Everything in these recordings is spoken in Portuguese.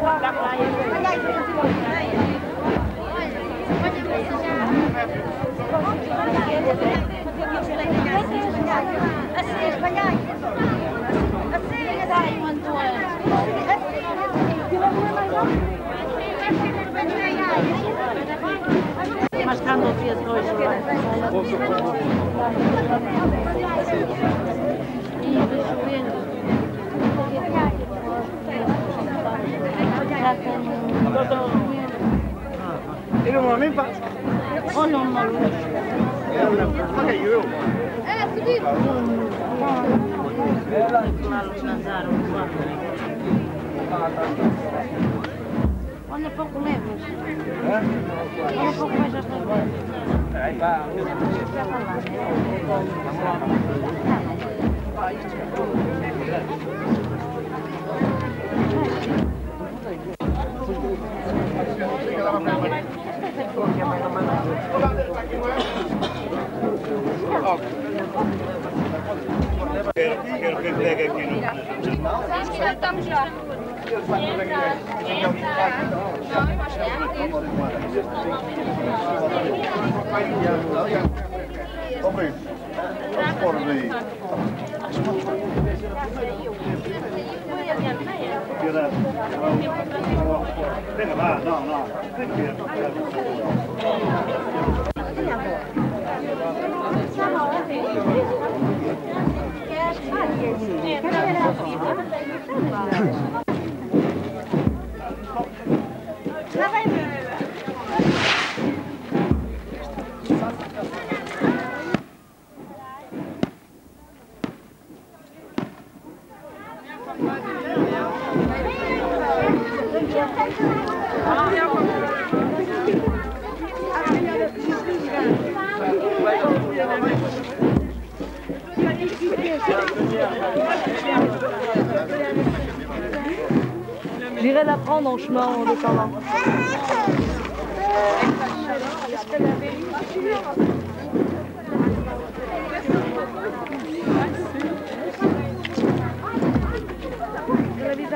o armador, ele. Mas cá não via dois Era um homem, pá. Olha uma luz. Olha eu. Lá nos Nazaro, Olha pouco levas. Olha pouco mais as levas. Quero, quero que pegue aqui no. Já estamos já. Hombre, por aí. Venga, va, no, no. Tem que J'irai la prendre en chemin en descendant.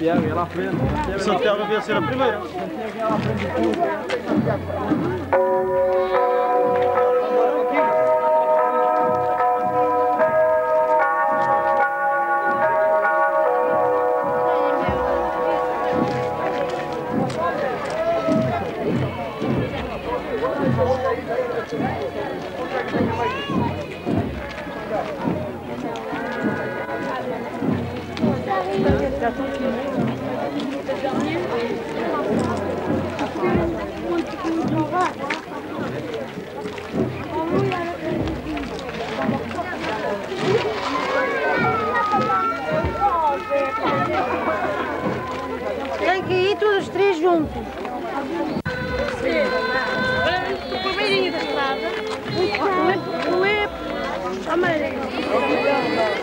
Santiago, ia lá frente. Santiago devia ser a primeira. Tem que ir todos os três juntos. O primeirinho da estrada. O é amarelo.